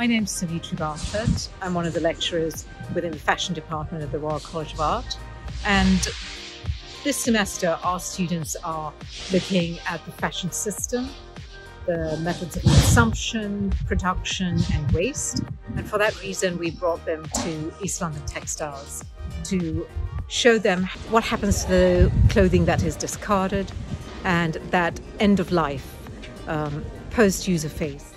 My name is Savithri Bartlett. I'm one of the lecturers within the fashion department of the Royal College of Art. And this semester, our students are looking at the fashion system, the methods of consumption, production, and waste. And for that reason, we brought them to East London Textiles to show them what happens to the clothing that is discarded and that end of life um, post user phase.